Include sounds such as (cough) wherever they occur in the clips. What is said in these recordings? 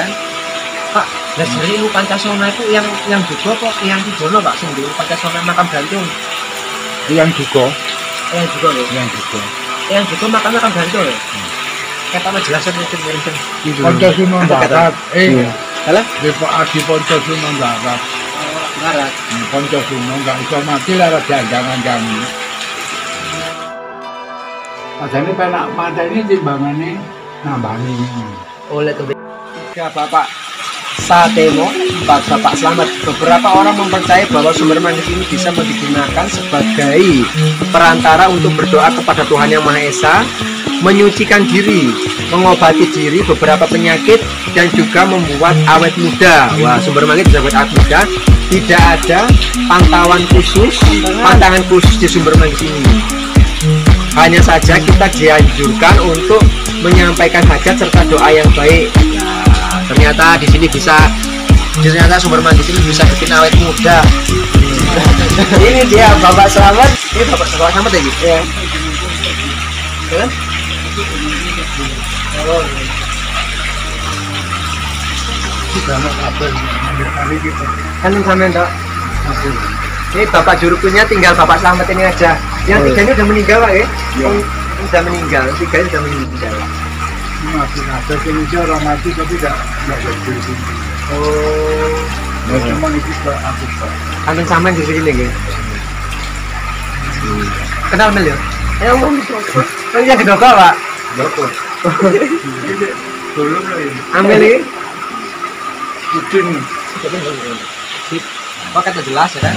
kan? Pak lah jadi ilmu Pancasona itu yang yang juga kok yang di Jono Pak di Pancasona makam gantung? Yang juga. Yang juga loh yang juga. Yang juga makam makam gantung loh kata mah jelasin itu mungkin Pancasuna Darat eh. Alah? di Pak Adi Pancasuna Darat Barat Pancasuna nggak bisa mati lara jangan kami Padahal penak mata ini timbangannya nambani. Oleh tuh ya Bapak Satemo Pak Bapak Selamat. Beberapa orang mempercayai bahwa sumber manggis ini bisa digunakan sebagai perantara untuk berdoa kepada Tuhan Yang Maha Esa menyucikan diri mengobati diri beberapa penyakit dan juga membuat awet muda. Wah sumber manggis bisa buat awet muda. Tidak ada pantauan khusus pantangan khusus di sumber manggis ini. Hanya saja kita dianjurkan untuk menyampaikan hajat serta doa yang baik. Ternyata di sini bisa ternyata sumber manggis ini bisa bikin awet muda. (laughs) ini dia Bapak Selamat. Ini Bapak Selamat ya gitu. Ya. Ya? Kita kan sampean Dok. Ini Bapak Jurukunya tinggal Bapak Selamat ini aja. Yang Oh, tiga ini udah meninggal Pak ya? Yang Udah meninggal, tiga ini udah meninggal. Masih ada Indonesia orang mati tapi tidak tidak sini. Oh, Ya cuma itu Pak aku Pak. Kangen sampean di sini nggih. Kenal Mel ya? Ya ngomong Oh iya gedoko, Pak. (laughs) Berapa? Dulu lah ini. Ambil ini. Udin. Pak kata jelas ya kan?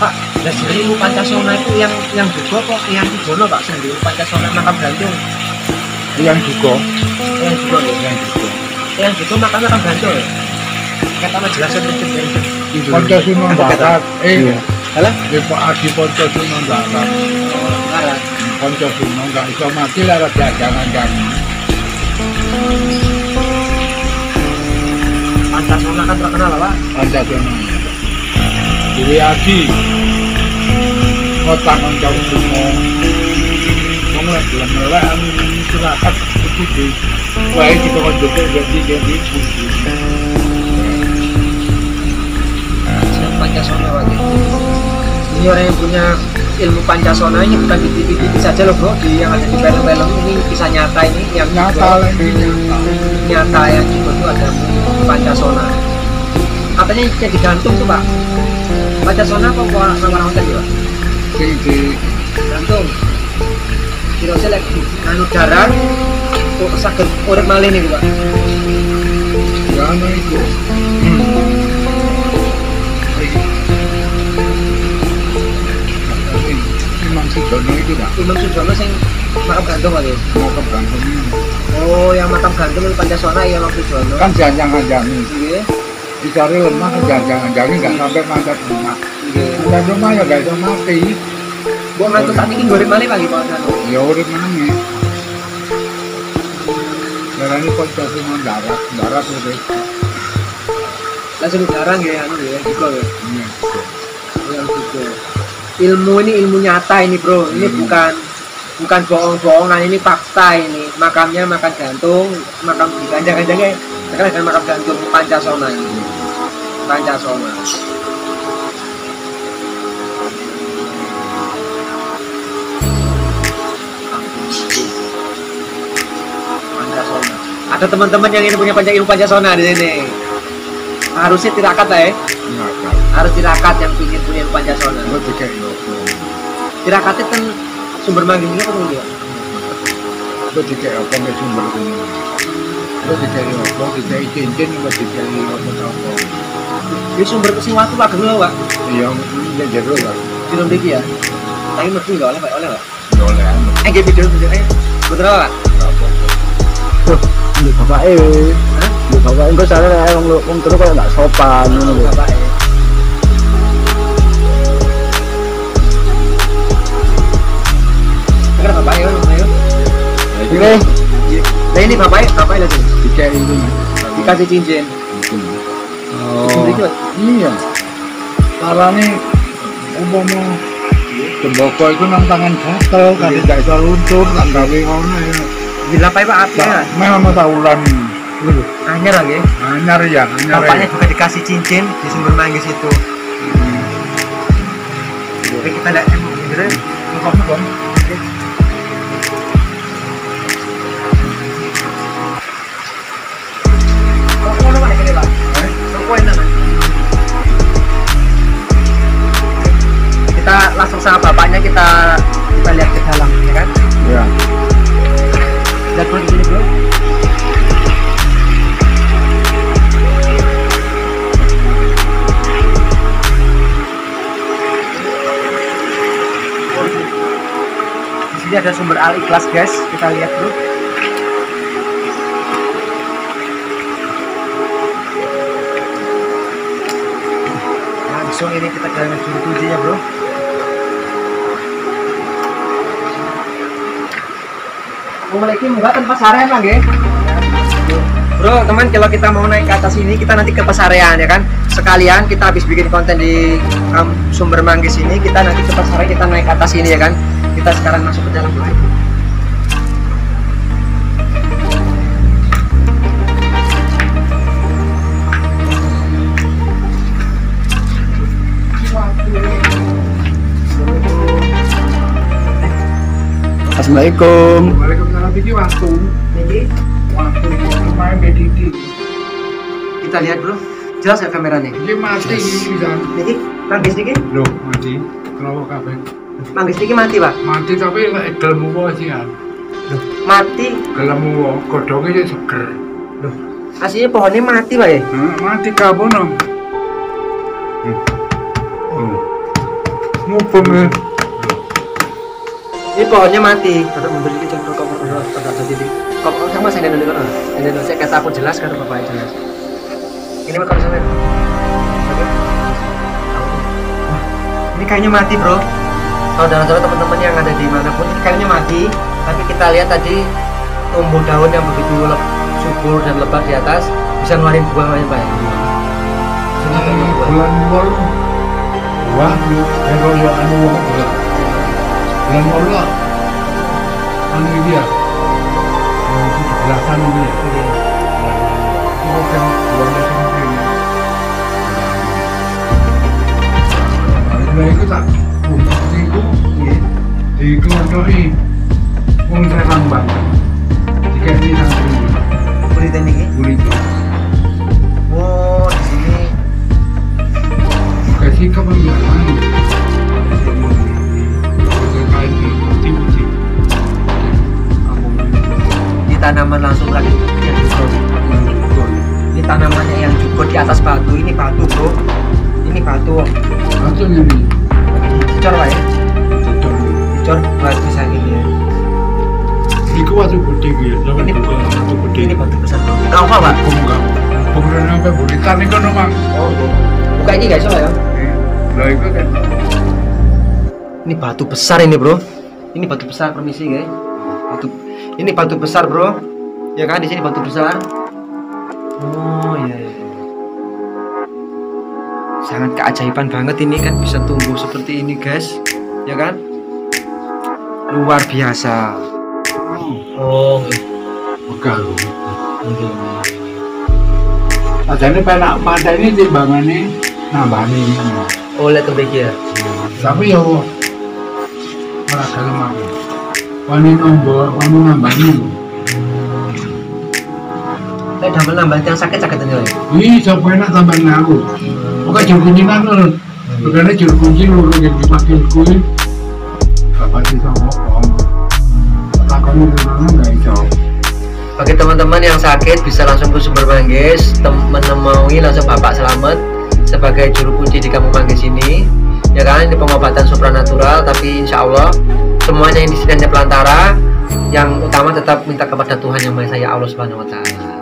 Pak, ilmu Pancasona itu yang yang juga kok yang di Jono Pak sendiri Pancasona makam gantung Yang juga. yang juga ya Yang juga. yang juga makam makam gantung ya kata jelasin mungkin Pancasuna Darat. Eh, Alah? di Pak Adi Pancasuna Darat. Barat Pancasuna nggak bisa mati lara jangan kami. Pancasona kan terkenal Pak Pancasuna. Diri Adi. Kota semua. Wong lek gelem melek anu masyarakat itu di wae kita kan juga jadi jadi Pancasona Pak ini orang yang punya ilmu Pancasona ini bukan di TV-TV saja loh bro di yang ada di film-film ini kisah nyata ini yang nyata lagi nyata. yang juga tuh ada Pancasona katanya yang digantung tuh pak Pancasona kok orang tadi pak gantung kira saya lagi anu daran kok sakit urip malih nih pak? Ya anu itu. Imam Sidono itu pak, Imam Sujono sing makam gantung pak ya? Bandung ini. oh yang makam gantung itu Pancasona ya Imam Sujono kan jangan iya. Dicari lemah kan jangan nggak sampai mandat rumah iya. Mandat rumah ya nggak bisa mati gua ngantuk saat ini urip malih pak Pak Anu. ya urip mana Darah ini kok cuma darat, darat urip. langsung jarang ya anu ya juga ya Iya. yang juga ilmu ini ilmu nyata ini bro ini Hmm. bukan bukan bohong-bohongan ini fakta ini makamnya makan gantung makam di ganjang-ganjangnya dengan makam gantung Pancasona ini Pancasona ada teman-teman yang ini punya panjang ilmu Pancasona di sini. Harusnya tirakat lah ya. Kan. harus tirakat yang ingin punya ilmu Pancasona. Gue tirakatnya kan sumber manggilnya apa dulu ya? Gue tiga yopo ke sumber ini. Gue tiga yopo, tiga cincin, gue tiga yopo yopo. ini sumber kesing waktu pak dulu pak? Iya, ini lah. di dalam diki ya? Tapi mesti nggak oleh pak? Oleh pak? Boleh anu. eh kayak video video eh betul pak Di bapak eh, di bapak wong wong terus kalau nggak sopan, ngono lho. bapak Ini ini bapak bapak lagi ini. dikasih cincin oh, Iya. Caranya umpama Temboko itu nang tangan gatel, kan tidak bisa luntur, tak gawe ngono ya. Dilapai pak api ya meh ono tawuran. Dulu. anyar lagi Anyar ya, anyar. bapaknya juga dikasih cincin di sumber manggis itu Oke kita lihat emang Mas? kita langsung sama bapaknya kita kita lihat ke dalam ya kan Ya. Bro. Di sini ada sumber al ikhlas guys. Kita lihat bro. Langsung ini kita ke juru ya bro Assalamualaikum enggak tempat pasaran lah ya Bro, teman kalau kita mau naik ke atas ini kita nanti ke pasarean ya kan. Sekalian kita habis bikin konten di um, sumber manggis ini, kita nanti ke pasarean kita naik ke atas ini ya kan. Kita sekarang masuk ke dalam dulu. Assalamualaikum. Waalaikumsalam iki waktu. Niki, Waktu lumayan BDD. kita lihat bro. Jelas ya kameranya. Iki mati iki kan. Niki, manggis niki, Loh, mati. Kenapa kabeh? manggis niki mati pak. Mati tapi lek gelem wae sih kan. Mati. Gelem godhonge sih seger. Loh, aslinya pohonnya mati pak ya. Nah, mati kabono. Hmm. Oh. Ngupung ya. Ini pohonnya mati. Tetap dikit jangan rokok rokok jadi. Kok sama saya? Ini dulu saya kata aku jelas kan bapak jelas. Ini mah kalau. Wah, Ini kayaknya mati bro. Saudara-saudara teman-teman yang ada di mana pun ini kayaknya mati. Tapi kita lihat tadi tumbuh daun yang begitu subur dan lebat di atas bisa ngeluarin buah banyak pak. ya? Bisa ngeluarin buah. Bulan mul wah ero yo anu wong bulan bulan mul lah anu iki ya anu belasan ini ya Oke. itu kan bulan desember ini Nah, itu tak untuk itu di kelontoi wong tanaman langsung lagi yang jukut. Ini tanamannya yang jukut di atas batu. Ini batu bro. Ini batu. Atau nyari Dicor lah ya. Dicor buat bisa gini ya. Iku waktu gede gitu, Ini- waktu gede. Ini batu besar bro. Apa pak? Buka, buka apa buritan itu nomang. Oh buka ini guys ya. Lah itu kan. Ini batu besar ini bro. Ini batu besar permisi guys. Batu. Ini batu besar bro. Ya kan di sini batu besar. Oh iya. iya. Sangat keajaiban banget ini kan bisa tumbuh seperti ini guys. Ya kan? Luar biasa. Oh. Buka lu. Adanya penak pada ini timbangannya nambah ini. Oh lihat kebeki ya. Tapi ya ora gelem aku. Wani nombor, wani nambahnya. Saya damel nambah yang sakit sakit ini loh. Ih, siapa enak tambahnya aku. Bukan juru kunci nanti. Bukan juru kunci lu yang dipakai kuih. Bapak sih sama om. Lakukan itu mana nggak iso. Bagi teman-teman yang sakit bisa langsung ke sumber manggis, menemui langsung Bapak Selamat sebagai juru kunci di Kampung Manggis ini. Ya kan, ini pengobatan supranatural, tapi insya Allah semuanya yang di pelantara. Yang utama tetap minta kepada Tuhan yang Maha Esa ya Allah Subhanahu Wa Taala.